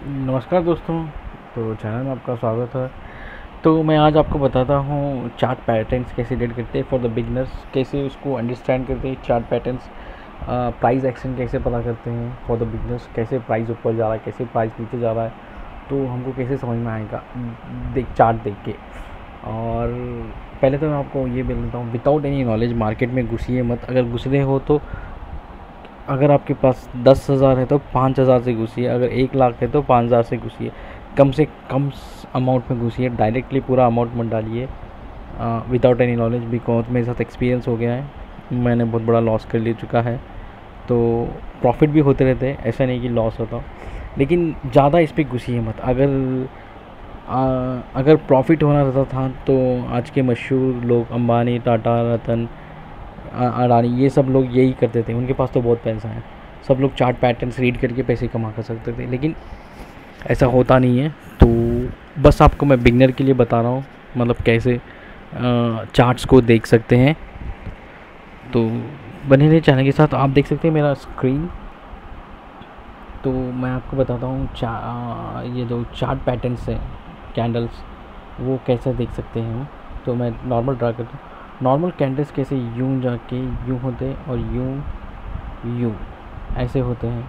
नमस्कार दोस्तों तो चैनल में आपका स्वागत है। तो मैं आज आपको बताता हूँ चार्ट पैटर्न्स कैसे डेट करते हैं फॉर द बिगनर्स कैसे उसको अंडरस्टैंड करते हैं चार्ट पैटर्न्स प्राइस एक्शन कैसे पता करते हैं फॉर द बिगनर्स कैसे प्राइस ऊपर जा रहा है, कैसे प्राइस नीचे जा रहा है तो हमको कैसे समझ में आएगा, देख चार्ट देख के। और पहले तो मैं आपको ये बोल देता हूँ विदाउट एनी नॉलेज मार्केट में घुसिए मत। अगर घुस रहे हो तो अगर आपके पास दस हज़ार है तो पाँच हज़ार से घुसिए अगर एक लाख है तो पाँच हज़ार से घुसिए। कम से कम अमाउंट में घुसिए डायरेक्टली पूरा अमाउंट मत डालिए। विदाउट एनी नॉलेज बिकॉज़ मेरे साथ एक्सपीरियंस हो गया है मैंने बहुत बड़ा लॉस कर ले चुका है। तो प्रॉफिट भी होते रहते हैं ऐसा नहीं कि लॉस होता लेकिन ज़्यादा इस पर घुसिए मत। अगर आ, अगर प्रॉफिट होना रहता था तो आज के मशहूर लोग अंबानी टाटा रतन अडानी ये सब लोग यही करते थे। उनके पास तो बहुत पैसा है। सब लोग चार्ट पैटर्न्स रीड करके पैसे कमा कर सकते थे। लेकिन ऐसा होता नहीं है। तो बस आपको मैं बिगनर के लिए बता रहा हूँ मतलब कैसे चार्ट्स को देख सकते हैं। तो बने रहे चैनल के साथ। आप देख सकते हैं मेरा स्क्रीन। तो मैं आपको बताता हूँ, चा ये जो चार्ट पैटर्न्स हैं, कैंडल्स, वो कैसे देख सकते हैं तो मैं नॉर्मल ड्रा करता हूँ। नॉर्मल कैंडल्स कैसे यूँ जाके यूँ होते हैं और यूँ यूँ, ऐसे होते हैं।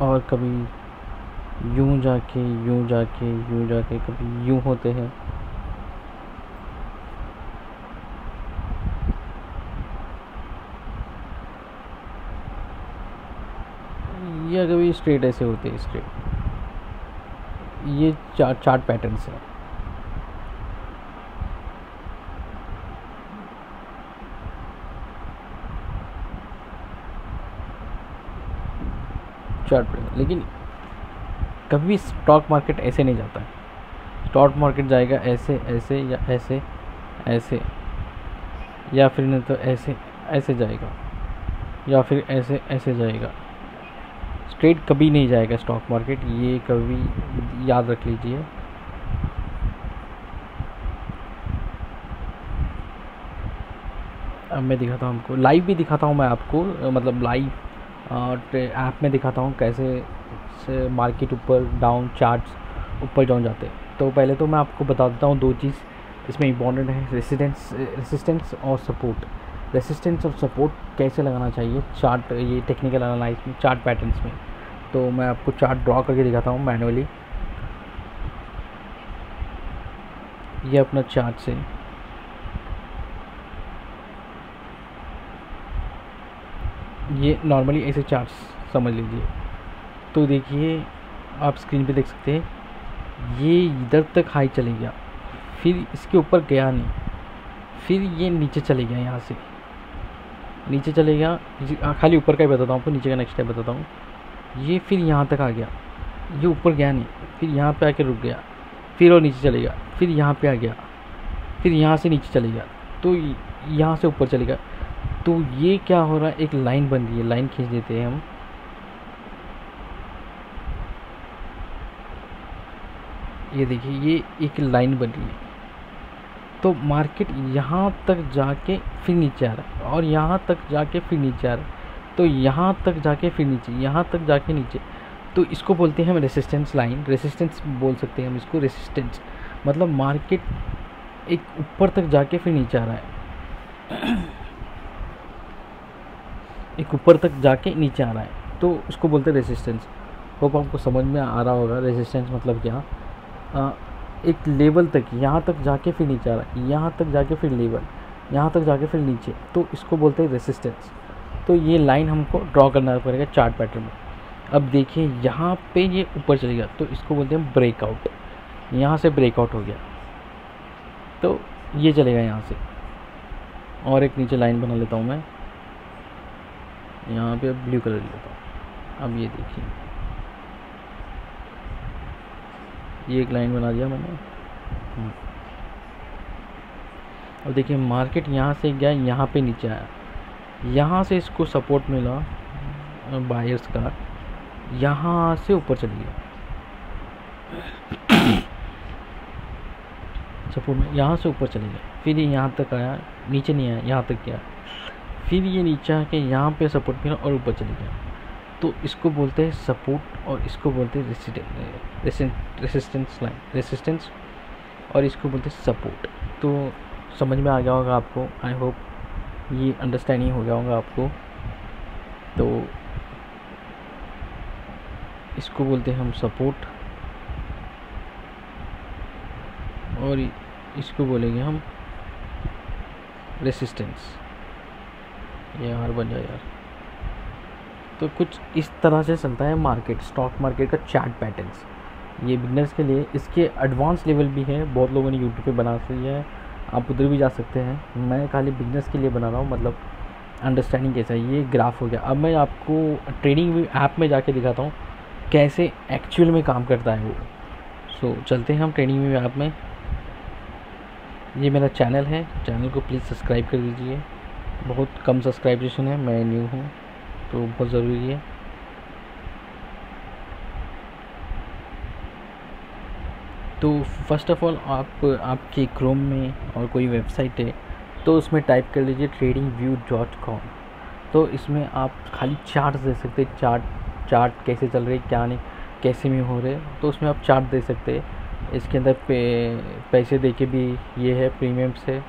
और कभी यूँ जाके यूँ जाके यूँ जाके कभी यूँ होते हैं। या कभी स्ट्रेट ऐसे होते हैं, स्ट्रेट। ये चार्ट चार्ट पैटर्न्स है। चार्ट पैटर्न लेकिन कभी स्टॉक मार्केट ऐसे नहीं जाता है। स्टॉक मार्केट जाएगा ऐसे ऐसे या ऐसे ऐसे। या फिर नहीं तो ऐसे ऐसे जाएगा। या फिर ऐसे ऐसे जाएगा। स्ट्रेट कभी नहीं जाएगा स्टॉक मार्केट ये कभी याद रख लीजिए। अब मैं दिखाता हूँ आपको लाइव भी दिखाता हूँ मैं आपको मतलब लाइव ऐप में दिखाता हूँ कैसे से मार्केट ऊपर डाउन चार्ट्स ऊपर डाउन जाते हैं। तो पहले तो मैं आपको बता देता हूँ दो चीज़, इसमें इंपॉर्टेंट है रेसिडेंस रेसिस्टेंस और सपोर्ट रेसिस्टेंस और सपोर्ट कैसे लगाना चाहिए? चार्ट ये टेक्निकल एनालाइज में चार्ट पैटर्न्स में। तो मैं आपको चार्ट ड्रॉ करके दिखाता हूँ मैनुअली ये अपना चार्ट से। ये नॉर्मली ऐसे चार्ट समझ लीजिए। तो देखिए, आप स्क्रीन पे देख सकते हैं, ये इधर तक हाई चले गया। फिर इसके ऊपर गया नहीं। फिर ये नीचे चले गया यहाँ से। नीचे चले गया खाली ऊपर का ही बताता हूँ आपको, नीचे का नेक्स्ट टाइप बताता हूँ। ये फिर यहाँ तक आ गया। ये ऊपर गया नहीं, फिर यहाँ पे आके रुक गया। फिर और नीचे चले गया, फिर यहाँ पे आ गया, फिर यहाँ से नीचे चले गया तो यहाँ से ऊपर चले गया। तो ये क्या हो रहा है, एक लाइन बन रही है लाइन खींच देते हैं हम। ये देखिए, ये एक लाइन बन रही है। तो मार्केट यहाँ तक जाके फिर नीचे आ रहा है और यहाँ तक जाके फिर नीचे आ रहा है। तो यहाँ तक जाके फिर नीचे, यहाँ तक जाके नीचे। तो इसको बोलते हैं हम रेसिस्टेंस लाइन रेसिस्टेंस बोल सकते हैं हम इसको रेसिस्टेंस मतलब मार्केट एक ऊपर तक जाके फिर नीचे आ रहा है। एक ऊपर तक जाके नीचे आ रहा है। तो उसको बोलते हैं रेसिस्टेंस होप आपको समझ में आ रहा होगा। रेसिस्टेंस मतलब क्या? एक लेवल तक, यहाँ तक जाके फिर नीचे आ रहा है। यहाँ तक जाके फिर लेवल, यहाँ तक जाके फिर नीचे। तो इसको बोलते हैं रेसिस्टेंस तो ये लाइन हमको ड्रॉ करना पड़ेगा चार्ट पैटर्न में। अब देखिए, यहाँ पे ये ऊपर चलेगा तो इसको बोलते हैं ब्रेकआउट यहाँ से ब्रेकआउट हो गया। तो ये चलेगा यहाँ से। और एक नीचे लाइन बना लेता हूँ मैं। यहाँ पे ब्लू कलर लेता हूँ। अब ये देखिए। ये एक लाइन बना दिया मैंने। हम्म। अब देखिए मार्केट यहाँ से गया यहाँ पे नीचे आया। यहाँ से इसको सपोर्ट मिला बायर्स का। यहाँ से ऊपर चली गया सपोर्ट में यहाँ से ऊपर चले गया फिर ये यहाँ तक आया नीचे नहीं आया यहाँ तक गया। फिर ये नीचे आके यहाँ पे सपोर्ट मिला और ऊपर चले गया। तो इसको बोलते हैं सपोर्ट और इसको बोलते हैं रेसिस्टेंस लाइन रेसिस्टेंस और इसको बोलते हैं सपोर्ट तो समझ में आ गया होगा आपको। आई होप ये अंडरस्टैंडिंग हो गया होगा आपको। तो इसको बोलते हैं हम सपोर्ट और इसको बोलेंगे हम रेसिस्टेंस ये यार बन जाए यार। तो कुछ इस तरह से चलता है मार्केट स्टॉक मार्केट का चार्ट पैटर्न्स ये बिगनर्स के लिए इसके एडवांस लेवल भी है बहुत लोगों ने यूट्यूब पे बना लिया है। आप उधर भी जा सकते हैं। मैं खाली बिज़नेस के लिए बना रहा हूँ मतलब अंडरस्टैंडिंग कैसा है ये ग्राफ हो गया। अब मैं आपको ट्रेडिंग ऐप में जाके दिखाता हूँ कैसे एक्चुअल में काम करता है वो। सो so, चलते हैं हम ट्रेडिंग में ऐप में। ये मेरा चैनल है। चैनल को प्लीज़ सब्सक्राइब कर दीजिए। बहुत कम सब्सक्राइबेशन है मैं न्यू हूँ। तो बहुत ज़रूरी है। तो फ़र्स्ट ऑफ़ ऑल आप, आपके क्रोम में और कोई वेबसाइट है तो उसमें टाइप कर लीजिए ट्रेडिंग व्यू डॉट कॉम तो इसमें आप खाली चार्ट दे सकते हैं। चार्ट चार्ट कैसे चल रही क्या नहीं, कैसे में हो रहे तो उसमें आप चार्ट दे सकते हैं। इसके अंदर पे, पैसे दे के भी ये है प्रीमियम से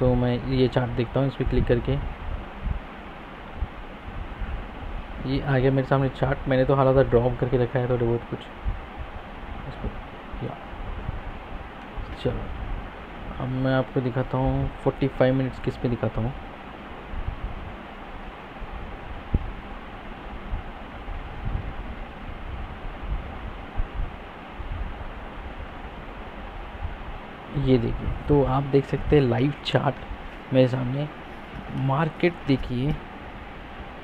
तो मैं ये चार्ट देखता हूँ, इस पर क्लिक करके। ये आ गया मेरे सामने चार्ट मैंने तो हालात ड्रॉप करके रखा है थोड़े बहुत कुछ। या। चलो। अब मैं आपको दिखाता हूँ फोर्टी फाइव मिनट्स किस पे दिखाता हूँ। ये देखिए तो आप देख सकते हैं लाइव चार्ट मेरे सामने। मार्केट देखिए।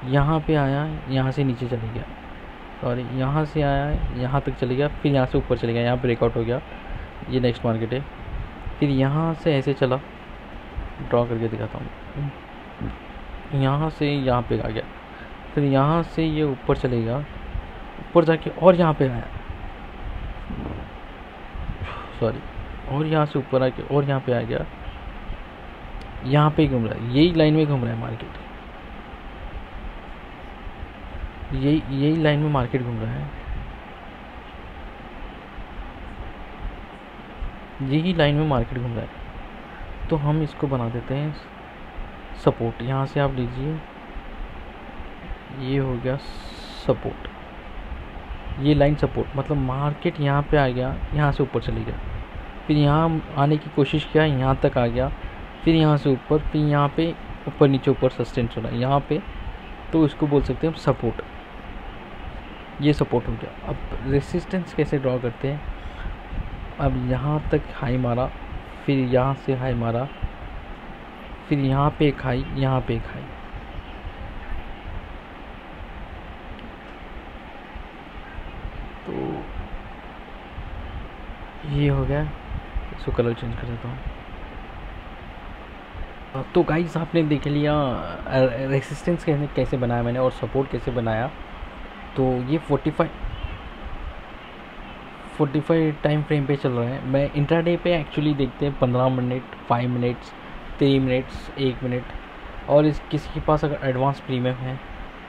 यहाँ पे आया, यहाँ से नीचे चले गया। सॉरी यहाँ से आया, यहाँ तक चले गया, फिर यहाँ से ऊपर चले गया, यहाँ ब्रेकआउट हो गया। ये नेक्स्ट मार्केट है। फिर यहाँ से ऐसे चला। ड्रॉ करके दिखाता हूँ। यहाँ से यहाँ पे आ गया। फिर यहाँ से ये ऊपर चलेगा ऊपर जाके और यहाँ पे आया। सॉरी और यहाँ से ऊपर आके और यहाँ पे आ गया। यहाँ पे घूम रहा है। यही लाइन में घूम रहा है मार्केट यही यही लाइन में मार्केट घूम रहा है। यही लाइन में मार्केट घूम रहा है। तो हम इसको बना देते हैं सपोर्ट यहाँ से आप लीजिए, ये हो गया सपोर्ट ये लाइन सपोर्ट मतलब मार्केट यहाँ पे आ गया, यहाँ से ऊपर चली गया। फिर यहाँ आने की कोशिश किया, यहाँ तक आ गया। फिर यहाँ से ऊपर, फिर यहाँ पे ऊपर, नीचे ऊपर सस्टेन चला। यहाँ पे तो इसको बोल सकते हैं सपोर्ट ये सपोर्ट हो गया। अब रेसिस्टेंस कैसे ड्रॉ करते हैं? अब यहाँ तक हाई मारा, फिर यहाँ से हाई मारा, फिर यहाँ पे एक हाई यहाँ पे एक हाई तो ये हो गया। इसको कलर चेंज कर देता हूँ। तो गाइस आपने देख लिया रेसिस्टेंस कैसे कैसे बनाया मैंने और सपोर्ट कैसे बनाया। तो ये 45 45 टाइम फ्रेम पे चल रहा है। मैं इंटरडे पे एक्चुअली देखते हैं 15 minute five minutes three minutes एक मिनट और इस किसी के पास अगर एडवांस प्रीमियम है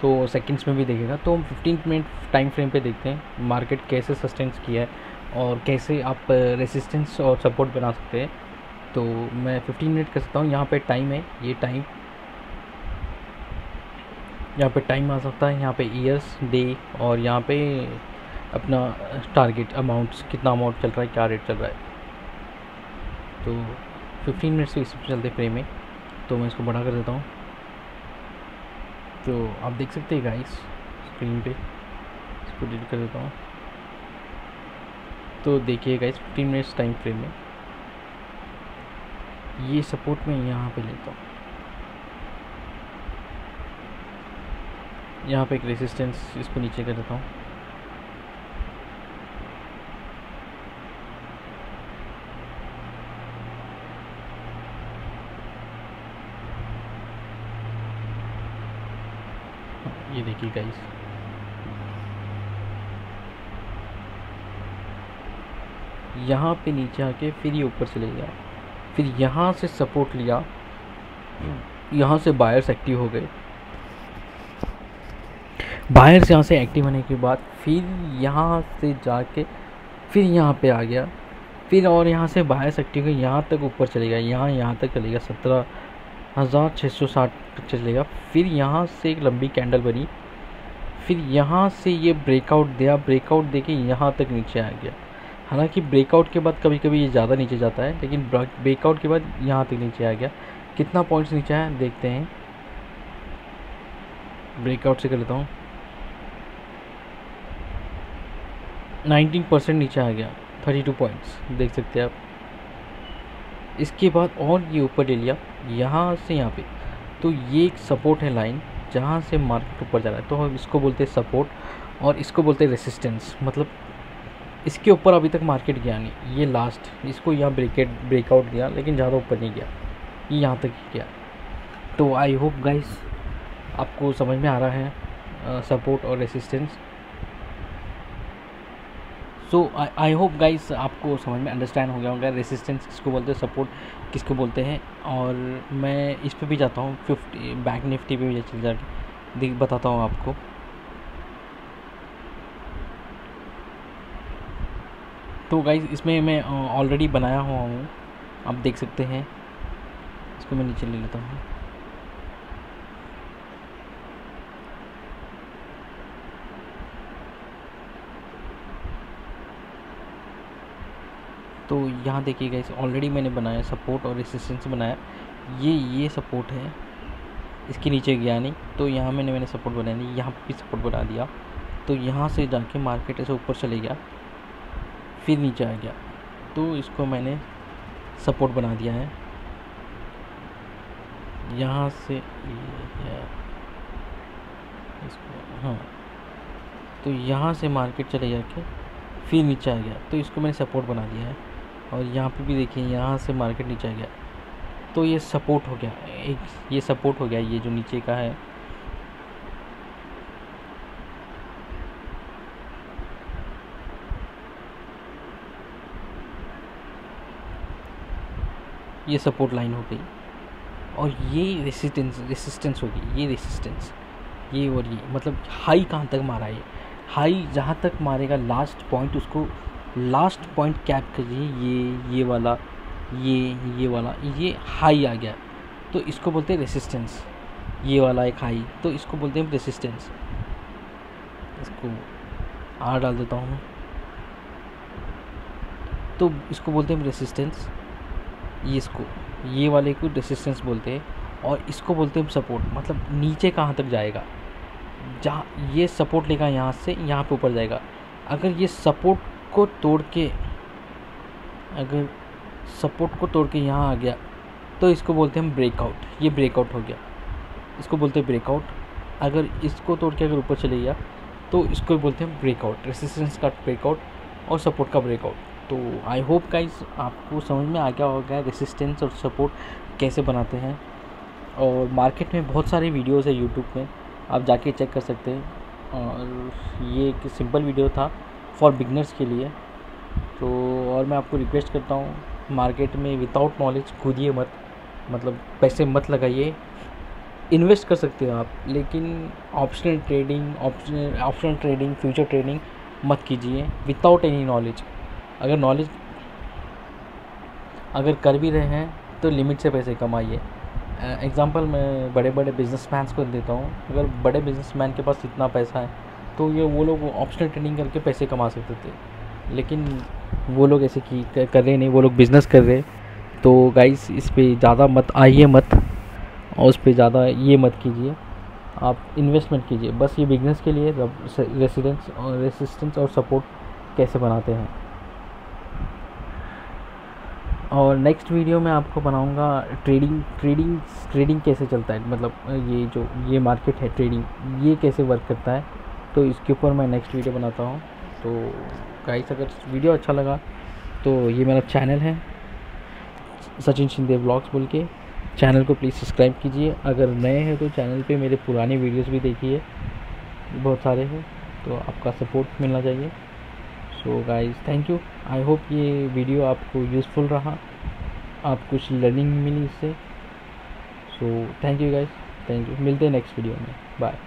तो सेकंड्स में भी देखेगा। तो हम 15 मिनट टाइम फ्रेम पे देखते हैं मार्केट कैसे सस्टेंस किया है और कैसे आप रेसिस्टेंस और सपोर्ट बना सकते हैं। तो मैं 15 मिनट कर सकता हूँ। यहाँ पे टाइम है, ये टाइम यहाँ पे टाइम आ सकता है, यहाँ पे ईयर्स डे और यहाँ पे अपना टारगेट अमाउंट्स कितना अमाउंट चल रहा है, क्या रेट चल रहा है। तो 15 मिनट से इस चलते फ्रेम में तो मैं इसको बड़ा कर देता हूँ। तो आप देख सकते हैं गाइस स्क्रीन पे, इसको डिलीट कर देता हूँ। तो देखिए इस फिफ्टीन मिनट्स टाइम फ्रेम में, ये सपोर्ट में यहाँ पे लेता हूँ। यहाँ पे एक रेसिस्टेंस इसको नीचे कर देता हूँ। ये देखिए गाइस यहाँ पे नीचे आके फिर ये ऊपर चले गया। फिर यहाँ से सपोर्ट लिया। यहाँ से बायर्स एक्टिव हो गए। बायर्स यहाँ से एक्टिव होने के बाद फिर यहाँ से जाके, फिर यहाँ पे आ गया। फिर और यहाँ से बाहर से एक्टिव हुए यहाँ तक ऊपर चलेगा यहाँ यहाँ तक चलेगा सत्रह हज़ार छः सौ साठ तक चलेगा फिर यहाँ से एक लंबी कैंडल बनी। फिर यहाँ से ये ब्रेकआउट दिया। ब्रेकआउट दे के यहाँ तक नीचे आ गया। हालाँकि ब्रेकआउट के बाद कभी कभी ये ज़्यादा नीचे जाता है, लेकिन ब्रेकआउट के बाद यहाँ तक नीचे आ गया। कितना पॉइंट्स नीचे आया देखते हैं। ब्रेकआउट से कर लेता हूँ। नाइनटीन परसेंट नीचे आ गया थर्टी टू पॉइंट्स देख सकते हैं आप। इसके बाद और ये ऊपर ले लिया, यहाँ से यहाँ पे। तो ये एक सपोर्ट है लाइन जहाँ से मार्केट ऊपर जा रहा है। तो हम इसको बोलते हैं सपोर्ट और इसको बोलते हैं रेसिस्टेंस मतलब इसके ऊपर अभी तक मार्केट गया नहीं। ये लास्ट इसको यहाँ ब्रेकेट ब्रेकआउट दिया लेकिन ज़्यादा ऊपर नहीं गया। ये यहाँ तक ही गया। तो आई होप गाइस आपको समझ में आ रहा है सपोर्ट और resistance so I hope guys आपको समझ में अंडरस्टैंड हो गया होगा रेसिस्टेंस किसको बोलते हैं सपोर्ट किसको बोलते हैं। और मैं इस पर भी जाता हूँ फिफ्टी बैंक निफ्टी पे भी चल जाके। देख, बताता हूँ आपको। तो गाइज़ इसमें मैं ऑलरेडी बनाया हुआ हूँ। आप देख सकते हैं। इसको मैं नीचे ले लेता हूँ। तो यहाँ देखिएगा इस ऑलरेडी मैंने बनाया सपोर्ट और रेसिस्टेंस बनाया। ये ये सपोर्ट है। इसके नीचे गया नहीं तो यहाँ मैंने मैंने सपोर्ट बनाया नहीं, यहाँ भी सपोर्ट बना दिया। तो यहाँ से जाके मार्केट ऐसे ऊपर चले गया, फिर नीचे आ गया। तो इसको मैंने सपोर्ट बना दिया है। यहाँ से इसको हाँ। तो यहाँ से मार्केट चले जाके फिर नीचे आ गया। तो इसको मैंने सपोर्ट बना दिया है। और यहाँ पे भी देखिए, यहाँ से मार्केट नीचे आ गया। तो ये सपोर्ट हो गया। एक, ये सपोर्ट हो गया, ये जो नीचे का है। ये सपोर्ट लाइन हो गई। और ये रेसिस्टेंस रेसिस्टेंस हो गई, ये रेसिस्टेंस ये और ये। मतलब हाई कहाँ तक मारा है? हाई जहाँ तक मारेगा लास्ट पॉइंट उसको लास्ट पॉइंट कैप करिए, ये ये वाला, ये ये वाला, ये हाई आ गया। तो इसको बोलते हैं रेसिस्टेंस ये वाला एक हाई तो इसको बोलते हैं रेसिस्टेंस इसको आर डाल देता हूँ तो इसको बोलते हैं रेसिस्टेंस ये इसको, ये वाले को रेसिस्टेंस बोलते हैं और इसको बोलते हैं सपोर्ट मतलब नीचे कहाँ तक जाएगा? जहाँ, ये सपोर्ट लेगा यहाँ से, यहाँ पे ऊपर जाएगा। अगर ये सपोर्ट को तोड़ के, अगर सपोर्ट को तोड़ के यहाँ आ गया तो इसको बोलते हैं ब्रेकआउट ये ब्रेकआउट हो गया। इसको बोलते हैं ब्रेकआउट अगर इसको तोड़ के अगर ऊपर चले गया तो इसको बोलते हैं ब्रेकआउट रेसिस्टेंस का ब्रेकआउट और सपोर्ट का ब्रेकआउट तो आई होप गाइस आपको समझ में आ गया होगा रेसिस्टेंस और सपोर्ट कैसे बनाते हैं। और मार्केट में बहुत सारे वीडियोस है यूट्यूब में। आप जाके चेक कर सकते हैं। और ये एक सिंपल वीडियो था। फॉर बिगनर्स के लिए। तो और मैं आपको रिक्वेस्ट करता हूँ मार्केट में विदाउट नॉलेज कूदिए मत। मतलब पैसे मत लगाइए। इन्वेस्ट कर सकते हो आप, लेकिन optional trading optional optional trading future trading मत कीजिए विदाउट एनी नॉलेज अगर नॉलेज अगर कर भी रहे हैं तो लिमिट से पैसे कमाइए। एग्ज़ाम्पल मैं बड़े बड़े बिज़नेस को देता हूँ। अगर बड़े बिजनेसमैन के पास इतना पैसा है तो ये वो लोग ऑप्शनल ट्रेडिंग करके पैसे कमा सकते थे। लेकिन वो लोग ऐसे की, कर रहे नहीं, वो लोग बिज़नेस कर रहे। तो गाइस इस पर ज़्यादा मत आइए मत और उस पर ज़्यादा ये मत कीजिए। आप इन्वेस्टमेंट कीजिए। बस ये बिज़नेस के लिए रेसिडेंस और रेसिस्टेंस और सपोर्ट कैसे बनाते हैं। और नेक्स्ट वीडियो में आपको बनाऊँगा ट्रेडिंग ट्रेडिंग ट्रेडिंग कैसे चलता है। मतलब ये जो, ये मार्केट है ट्रेडिंग ये कैसे वर्क करता है। तो इसके ऊपर मैं नेक्स्ट वीडियो बनाता हूँ। तो गाइस अगर वीडियो अच्छा लगा तो ये मेरा चैनल है, सचिन शिंदे ब्लॉग्स बोल के। चैनल को प्लीज़ सब्सक्राइब कीजिए। अगर नए हैं तो चैनल पे मेरे पुराने वीडियोस भी देखिए। बहुत सारे हैं तो आपका सपोर्ट मिलना चाहिए। So guys thank you I hope ये वीडियो आपको यूज़फुल रहा। आप कुछ लर्निंग मिली इससे। So thank you guys thank you मिलते हैं नेक्स्ट वीडियो में. बाय